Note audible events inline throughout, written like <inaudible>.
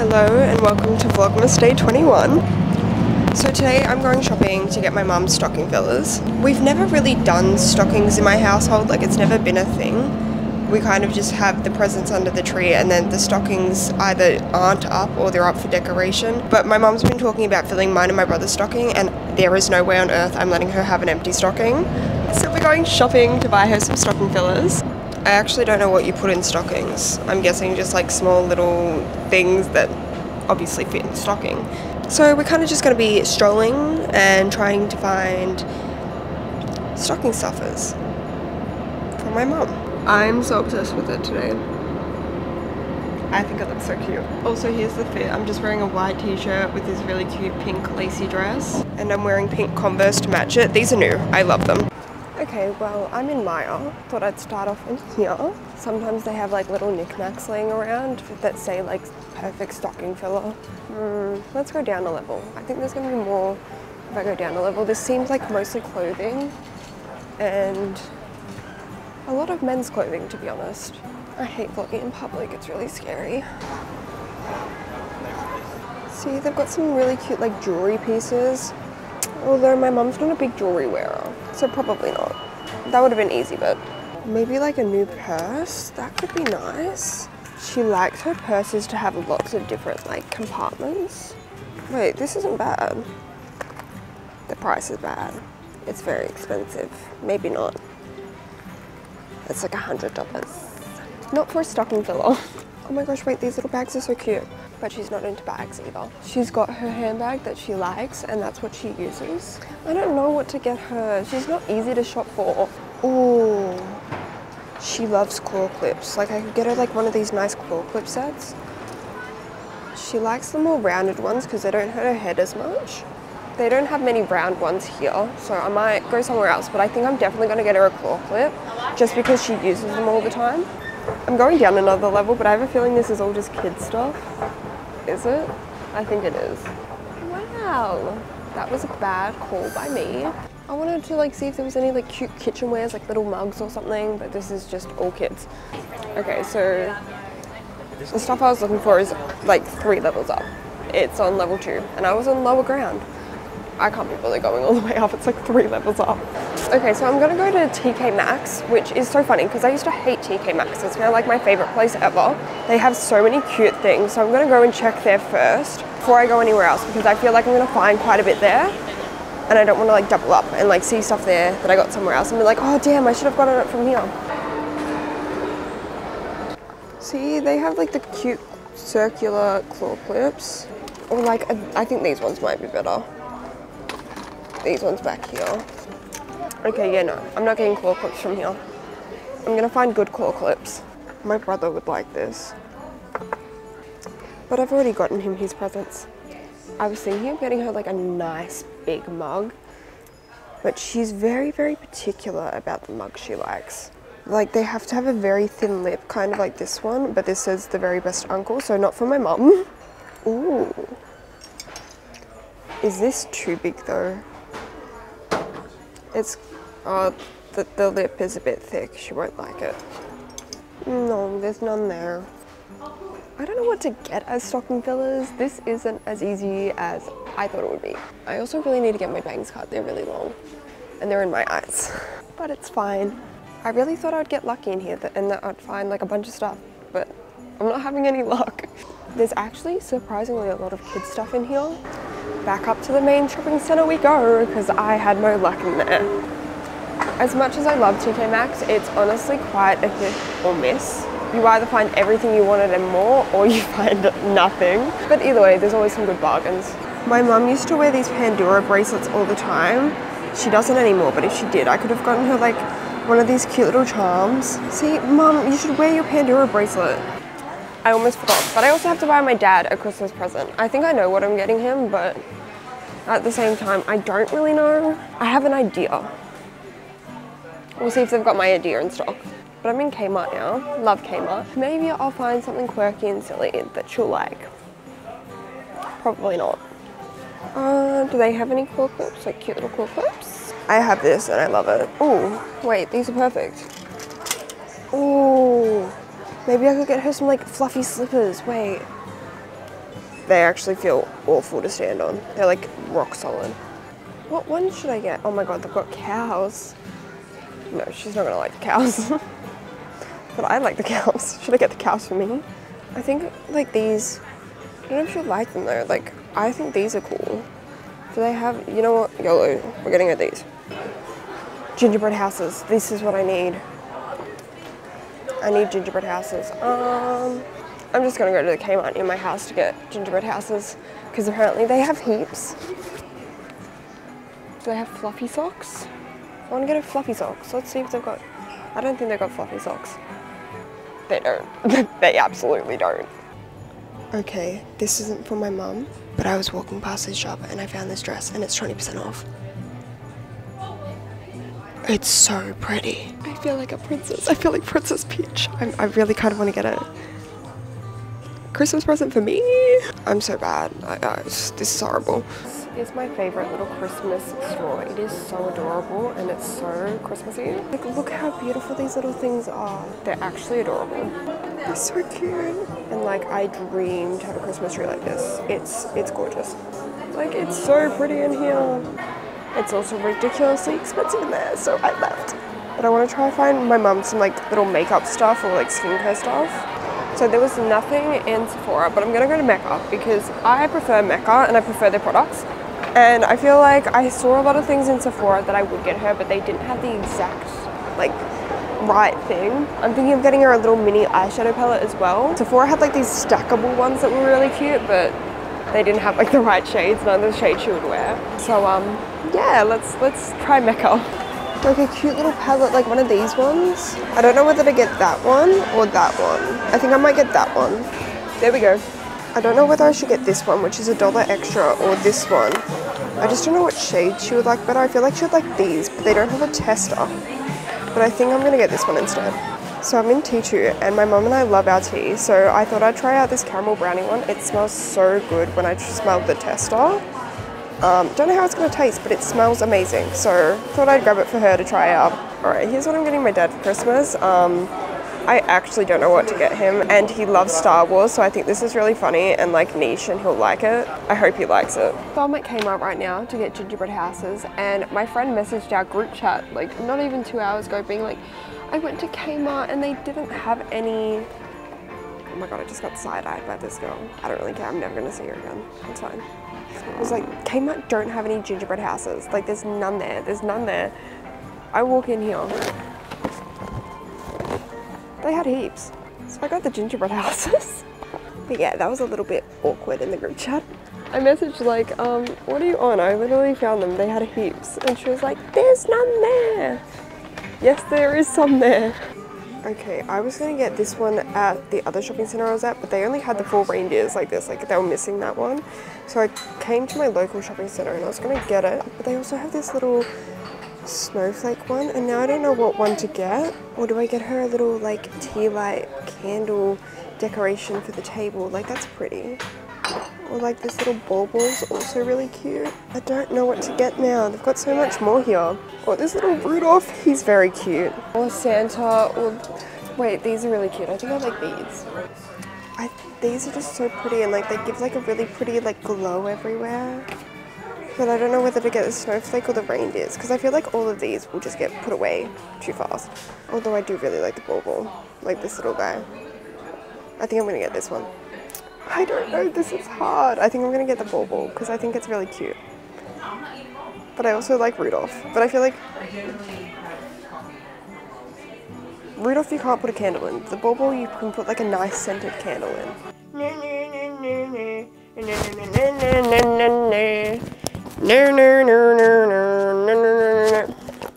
Hello and welcome to Vlogmas Day 21. So today I'm going shopping to get my mum's stocking fillers. We've never really done stockings in my household, like it's never been a thing. We kind of just have the presents under the tree and then the stockings either aren't up or they're up for decoration. But my mum's been talking about filling mine and my brother's stocking and there is no way on earth I'm letting her have an empty stocking. So we're going shopping to buy her some stocking fillers. I actually don't know what you put in stockings. I'm guessing just like small little things that obviously fit in stocking. So we're kind of just going to be strolling and trying to find stocking stuffers for my mom. I'm so obsessed with it today. I think it looks so cute. Also, here's the fit. I'm just wearing a white t-shirt with this really cute pink lacy dress. And I'm wearing pink Converse to match it. These are new. I love them. Okay, well, I'm in Myer. Thought I'd start off in here. Sometimes they have like little knickknacks laying around that say like perfect stocking filler. Hmm, let's go down a level. I think there's gonna be more if I go down a level. This seems like mostly clothing and a lot of men's clothing to be honest. I hate vlogging in public, it's really scary. See, they've got some really cute like jewelry pieces. Although my mum's not a big jewelry wearer, so probably not. That would have been easy, but maybe like a new purse? That could be nice. She likes her purses to have lots of different like compartments. Wait, this isn't bad. The price is bad. It's very expensive. Maybe not. It's like a hundred dollars. Not for a stocking filler. <laughs> Oh my gosh, wait, these little bags are so cute. But she's not into bags either. She's got her handbag that she likes and that's what she uses. I don't know what to get her. She's not easy to shop for. Ooh. She loves claw clips. Like I could get her like one of these nice claw clip sets. She likes the more rounded ones because they don't hurt her head as much. They don't have many round ones here, so I might go somewhere else, but I think I'm definitely gonna get her a claw clip just because she uses them all the time. I'm going down another level, but I have a feeling this is all just kid stuff. Is it? I think it is. Wow, that was a bad call by me. I wanted to like see if there was any like cute kitchenwares, like little mugs or something, but this is just all kids. Okay, so the stuff I was looking for is like three levels up. It's on level two, and I was on lower ground. I can't be bothered going all the way up. It's like three levels up. Okay, so I'm gonna go to TK Maxx, which is so funny because I used to hate TK Maxx. It's of like my favorite place ever. They have so many cute things, so I'm gonna go and check there first before I go anywhere else because I feel like I'm gonna find quite a bit there and I don't want to like double up and like see stuff there that I got somewhere else and be like, oh damn, I should have gotten it from here. See, they have like the cute circular claw clips. Or like, I think these ones might be better. These ones back here. Okay, yeah, no, I'm not getting claw clips from here. I'm gonna find good claw clips. My brother would like this. But I've already gotten him his presents. I was thinking of getting her like a nice big mug, but she's very, very particular about the mug she likes. Like they have to have a very thin lip, kind of like this one, but this says the very best uncle, so not for my mum. <laughs> Ooh. Is this too big though? It's, uh, the, the lip is a bit thick. She won't like it. No, there's none there. I don't know what to get as stocking fillers. This isn't as easy as I thought it would be. I also really need to get my bangs cut. They're really long and they're in my eyes, but it's fine. I really thought I'd get lucky in here and that I'd find like a bunch of stuff, but I'm not having any luck. There's actually surprisingly a lot of kids stuff in here. Back up to the main shopping centre we go because I had no luck in there. As much as I love TK Maxx, it's honestly quite a hit or miss. You either find everything you wanted and more, or you <laughs> find nothing. But either way, there's always some good bargains. My mum used to wear these Pandora bracelets all the time. She doesn't anymore, but if she did, I could have gotten her like one of these cute little charms. See, mum, you should wear your Pandora bracelet. I almost forgot, but I also have to buy my dad a Christmas present. I think I know what I'm getting him, but at the same time, I don't really know. I have an idea. We'll see if they've got my idea in stock. But I'm in Kmart now. Love Kmart. Maybe I'll find something quirky and silly that she'll like. Probably not. Uh, do they have any cool clips? Like cute little cool clips? I have this and I love it. Oh, wait, these are perfect. Oh, maybe I could get her some like fluffy slippers. Wait. they actually feel awful to stand on. They're like rock solid. What one should I get? Oh my god, they've got cows. No, she's not gonna like the cows. <laughs> but I like the cows. <laughs> Should I get the cows for me? I think like these, I don't know if you like them though. Like, I think these are cool. Do they have, you know what, YOLO, we're getting at these. Gingerbread houses, this is what I need. I need gingerbread houses. Um, I'm just gonna go to the Kmart near my house to get gingerbread houses because apparently they have heaps. Do they have fluffy socks? I want to get a fluffy socks. Let's see if they've got. I don't think they've got fluffy socks. They don't. <laughs> they absolutely don't. Okay, this isn't for my mum, but I was walking past this shop and I found this dress and it's 20% off. It's so pretty. I feel like a princess. I feel like Princess Peach. I'm, I really kind of want to get a Christmas present for me. I'm so bad. I, I, this is horrible. This is my favorite little Christmas store. It is so adorable and it's so Christmassy. Like, look how beautiful these little things are. They're actually adorable. They're so cute. And like, I dreamed to have a Christmas tree like this. It's it's gorgeous. Like, it's so pretty in here. It's also ridiculously expensive in there, so I left. But I want to try and find my mum some like little makeup stuff or like skincare stuff. So there was nothing in Sephora, but I'm gonna go to Mecca because I prefer Mecca and I prefer their products. And I feel like I saw a lot of things in Sephora that I would get her, but they didn't have the exact like right thing. I'm thinking of getting her a little mini eyeshadow palette as well. Sephora had like these stackable ones that were really cute, but they didn't have like the right shades, none of the shades she would wear. So um, yeah, let's let's try Mecca. Like a cute little palette, like one of these ones. I don't know whether to get that one or that one. I think I might get that one. There we go. I don't know whether I should get this one, which is a dollar extra, or this one. I just don't know what shade she would like better. I feel like she would like these, but they don't have a tester. But I think I'm gonna get this one instead. So I'm in T2 and my mom and I love our tea. So I thought I'd try out this caramel brownie one. It smells so good when I smelled the tester. Um, don't know how it's gonna taste, but it smells amazing. So I thought I'd grab it for her to try out. All right, here's what I'm getting my dad for Christmas. Um, I actually don't know what to get him and he loves Star Wars so I think this is really funny and like niche and he'll like it. I hope he likes it. So I'm at Kmart right now to get gingerbread houses and my friend messaged our group chat like not even two hours ago being like I went to Kmart and they didn't have any oh my god I just got side-eyed by this girl. I don't really care I'm never gonna see her again. It's fine. It was like Kmart don't have any gingerbread houses like there's none there. There's none there. I walk in here they had heaps. So I got the gingerbread <laughs> houses. but yeah, that was a little bit awkward in the group chat. I messaged like, um, what are you on? I literally found them. They had heaps. And she was like, there's none there. Yes, there is some there. Okay, I was gonna get this one at the other shopping center I was at, but they only had the four reindeers like this, like they were missing that one. So I came to my local shopping center and I was gonna get it, but they also have this little snowflake one and now I don't know what one to get or do I get her a little like tea light candle decoration for the table like that's pretty or like this little bauble is also really cute. I don't know what to get now. They've got so much more here. Oh, this little Rudolph he's very cute. Or Santa or wait these are really cute. I think I like these. I these are just so pretty and like they give like a really pretty like glow everywhere. But I don't know whether to get the snowflake or the reindeers because I feel like all of these will just get put away too fast. Although I do really like the bauble, like this little guy. I think I'm to get this one. I don't know, this is hard. I think I'm to get the bauble because I think it's really cute. But I also like Rudolph. But I feel like Rudolph you can't put a candle in. The bauble you can put like a nice scented candle in.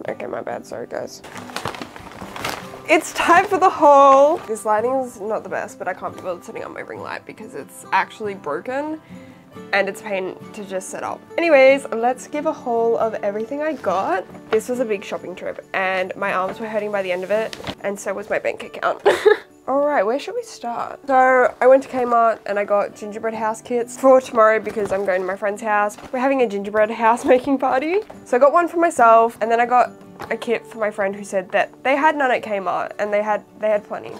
Okay, my bad. Sorry, guys. It's time for the haul. This lighting is not the best, but I can't be bothered setting up my ring light because it's actually broken and it's pain to just set up. Anyways, let's give a haul of everything I got. This was a big shopping trip and my arms were hurting by the end of it and so was my bank account. <laughs> Alright, where should we start? So I went to Kmart and I got gingerbread house kits for tomorrow because I'm going to my friend's house. We're having a gingerbread house <laughs> making party. So I got one for myself and then I got a kit for my friend who said that they had none at Kmart and they had they had plenty.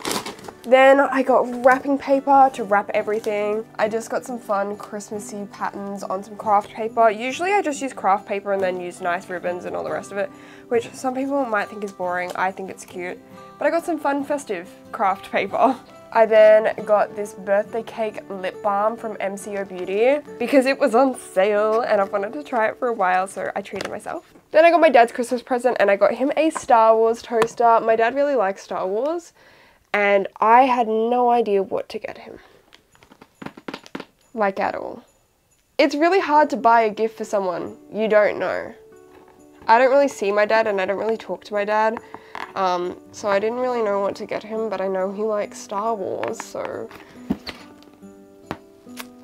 Then I got wrapping paper to wrap everything. I just got some fun Christmassy patterns on some craft paper. Usually I just use craft paper and then use nice ribbons and all the rest of it, which some people might think is boring. I think it's cute. But I got some fun festive craft paper. <laughs> I then got this birthday cake lip balm from MCO Beauty because it was on sale and I've wanted to try it for a while so I treated myself. Then I got my dad's Christmas present and I got him a Star Wars toaster. My dad really likes Star Wars and I had no idea what to get him. Like at all. It's really hard to buy a gift for someone you don't know. I don't really see my dad and I don't really talk to my dad, um, so I didn't really know what to get him, but I know he likes Star Wars, so...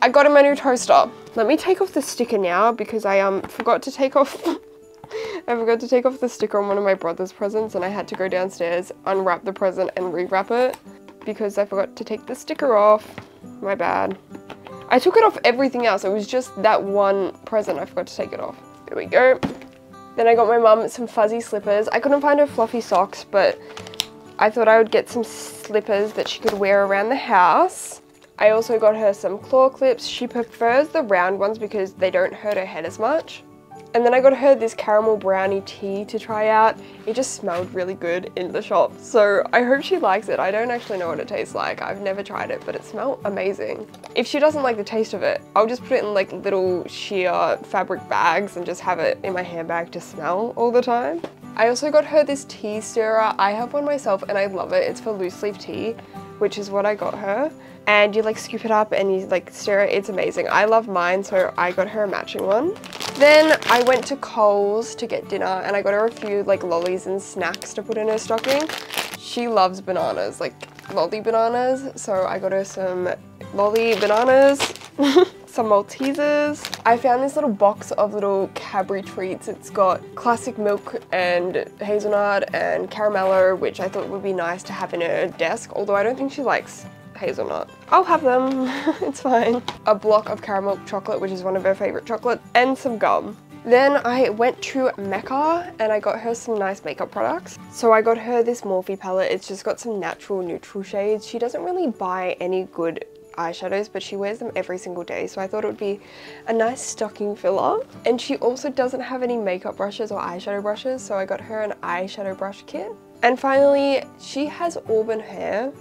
I got him a new toaster. Let me take off the sticker now because I um forgot to take off <laughs> <laughs> I forgot to take off the sticker on one of my brother's presents and I had to go downstairs, unwrap the present and rewrap it because I forgot to take the sticker off. My bad. I took it off everything else. It was just that one present I forgot to take it off. There we go. Then I got my mum some fuzzy slippers. I couldn't find her fluffy socks, but I thought I would get some slippers that she could wear around the house. I also got her some claw clips. She prefers the round ones because they don't hurt her head as much. And then I got her this caramel brownie tea to try out. It just smelled really good in the shop. So I hope she likes it. I don't actually know what it tastes like. I've never tried it, but it smelled amazing. If she doesn't like the taste of it, I'll just put it in like little sheer fabric bags and just have it in my handbag to smell all the time. I also got her this tea stirrer. I have one myself and I love it. It's for loose leaf tea, which is what I got her and you like scoop it up and you like stir it. It's amazing. I love mine, so I got her a matching one. Then I went to Coles to get dinner and I got her a few like lollies and snacks to put in her stocking. She loves bananas, like lolly bananas. So I got her some lolly bananas, <laughs> some Maltesers. I found this little box of little Cadbury treats. It's got classic milk and hazelnut and caramello, which I thought would be nice to have in her desk, although I don't think she likes hazelnut. I'll have them, <laughs> it's fine. A block of caramel chocolate, which is one of her favorite chocolates, and some gum. Then I went to Mecca and I got her some nice makeup products. So I got her this Morphe palette. It's just got some natural neutral shades. She doesn't really buy any good eyeshadows but she wears them every single day so I thought it would be a nice stocking filler and she also doesn't have any makeup brushes or eyeshadow brushes so I got her an eyeshadow brush kit and finally she has auburn hair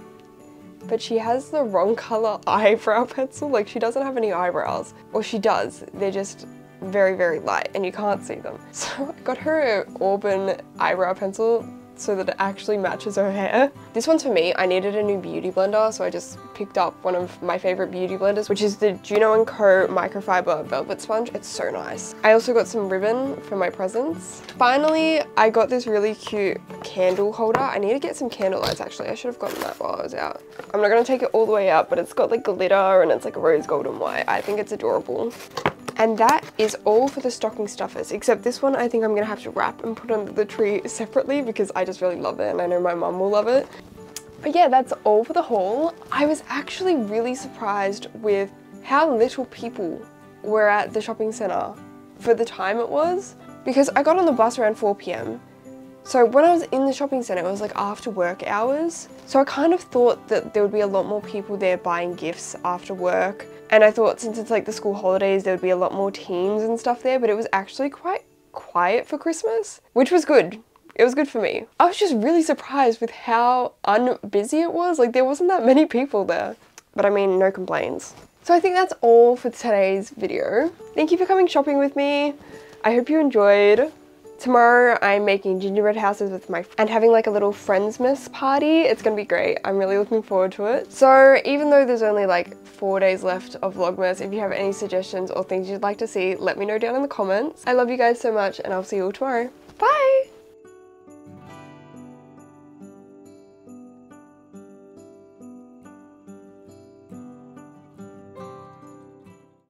but she has the wrong color <laughs> eyebrow pencil. Like she doesn't have any eyebrows. Or she does, they're just very, very light and you can't see them. <laughs> So I got her an Auburn eyebrow pencil so that it actually matches her hair. This one's for me. I needed a new beauty blender, so I just picked up one of my favorite beauty blenders, which is the Juno & Co. Microfiber Velvet Sponge. It's so nice. I also got some ribbon for my presents. Finally, I got this really cute candle holder. I need to get some candle lights, actually. I should have gotten that while I was out. I'm not gonna take it all the way out, but it's got like glitter and it's like rose gold and white. I think it's adorable. And that is all for the stocking stuffers, except this one I think I'm gonna have to wrap and put under the tree separately because I just really love it and I know my mum will love it. But yeah, that's all for the haul. I was actually really surprised with how little people were at the shopping centre for the time it was because I got on the bus around 4 p.m. So when I was in the shopping centre, it was like after work hours. So I kind of thought that there would be a lot more people there buying gifts after work and I thought since it's like the school holidays, there would be a lot more teens and stuff there, but it was actually quite quiet for Christmas, which was good. It was good for me. I was just really surprised with how unbusy it was. Like there wasn't that many people there, but I mean, no complaints. So I think that's all for today's video. Thank you for coming shopping with me. I hope you enjoyed. Tomorrow I'm making gingerbread houses with my and having like a little Friendsmas party. It's gonna be great. I'm really looking forward to it. So even though there's only like four days left of Vlogmas, if you have any suggestions or things you'd like to see, let me know down in the comments. I love you guys so much and I'll see you all tomorrow. Bye!